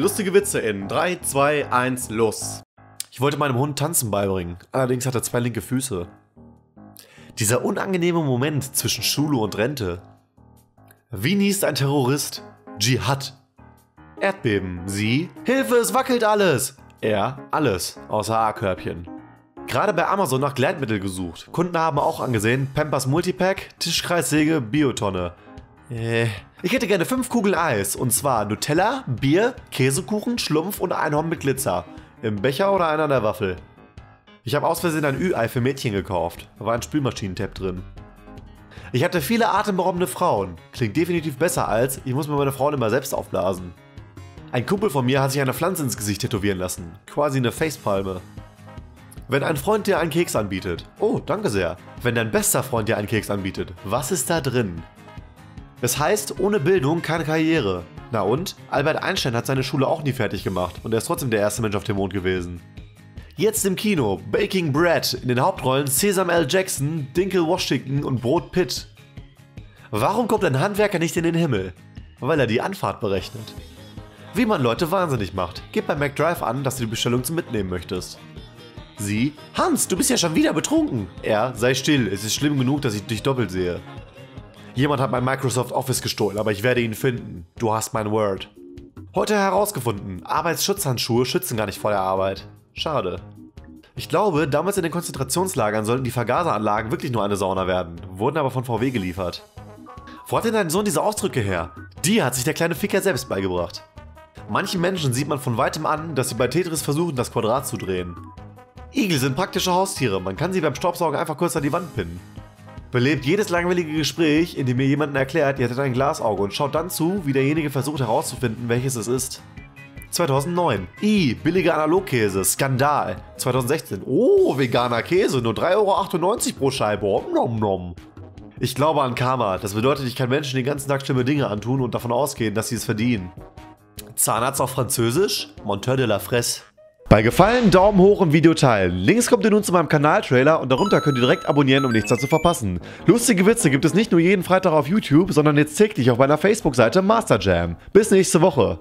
Lustige Witze in 3, 2, 1, los. Ich wollte meinem Hund tanzen beibringen, allerdings hat er zwei linke Füße. Dieser unangenehme Moment zwischen Schule und Rente. Wie niest ein Terrorist? Dschihad. Erdbeben. Sie? Hilfe, es wackelt alles. Er? Alles, außer A-Körbchen. Gerade bei Amazon nach Gleitmittel gesucht. Kunden haben auch angesehen, Pampers Multipack, Tischkreissäge, Biotonne. Äh, ich hätte gerne fünf Kugeln Eis. Und zwar Nutella, Bier, Käsekuchen, Schlumpf und Einhorn mit Glitzer. Im Becher oder einer der Waffel. Ich habe aus Versehen ein Ü-Ei für Mädchen gekauft. Da war ein Spülmaschinentab drin. Ich hatte viele atemberaubende Frauen. Klingt definitiv besser als, ich muss mir meine Frauen immer selbst aufblasen. Ein Kumpel von mir hat sich eine Pflanze ins Gesicht tätowieren lassen. Quasi eine Facepalme. Wenn ein Freund dir einen Keks anbietet. Oh, danke sehr. Wenn dein bester Freund dir einen Keks anbietet. Was ist da drin? Es heißt, ohne Bildung keine Karriere. Na und? Albert Einstein hat seine Schule auch nie fertig gemacht und er ist trotzdem der erste Mensch auf dem Mond gewesen. Jetzt im Kino Baking Bread, in den Hauptrollen Sesam L. Jackson, Dinkel Washington und Brot Pitt. Warum kommt ein Handwerker nicht in den Himmel? Weil er die Anfahrt berechnet. Wie man Leute wahnsinnig macht. Gib bei McDrive an, dass du die Bestellung zum Mitnehmen möchtest. Sie, Hans, du bist ja schon wieder betrunken. Er, sei still, es ist schlimm genug, dass ich dich doppelt sehe. Jemand hat mein Microsoft Office gestohlen, aber ich werde ihn finden. Du hast mein Word. Heute herausgefunden, Arbeitsschutzhandschuhe schützen gar nicht vor der Arbeit. Schade. Ich glaube, damals in den Konzentrationslagern sollten die Vergaseranlagen wirklich nur eine Sauna werden, wurden aber von VW geliefert. Wo hat denn dein Sohn diese Ausdrücke her? Die hat sich der kleine Ficker selbst beigebracht. Manchen Menschen sieht man von weitem an, dass sie bei Tetris versuchen, das Quadrat zu drehen. Igel sind praktische Haustiere, man kann sie beim Staubsaugen einfach kurz an die Wand pinnen. Belebt jedes langweilige Gespräch, in dem mir jemand erklärt, ihr hättet ein Glasauge und schaut dann zu, wie derjenige versucht herauszufinden, welches es ist. 2009. I, billiger Analogkäse, Skandal. 2016. Oh, veganer Käse, nur 3,98 Euro pro Scheibe. Om nom nom. Ich glaube an Karma. Das bedeutet, ich kann Menschen den ganzen Tag schlimme Dinge antun und davon ausgehen, dass sie es verdienen. Zahnarzt auf Französisch? Monteur de la Fresse. Bei Gefallen Daumen hoch im Video teilen. Links kommt ihr nun zu meinem Kanal-Trailer und darunter könnt ihr direkt abonnieren, um nichts dazu verpassen. Lustige Witze gibt es nicht nur jeden Freitag auf YouTube, sondern jetzt täglich auf meiner Facebook-Seite Master Jam. Bis nächste Woche.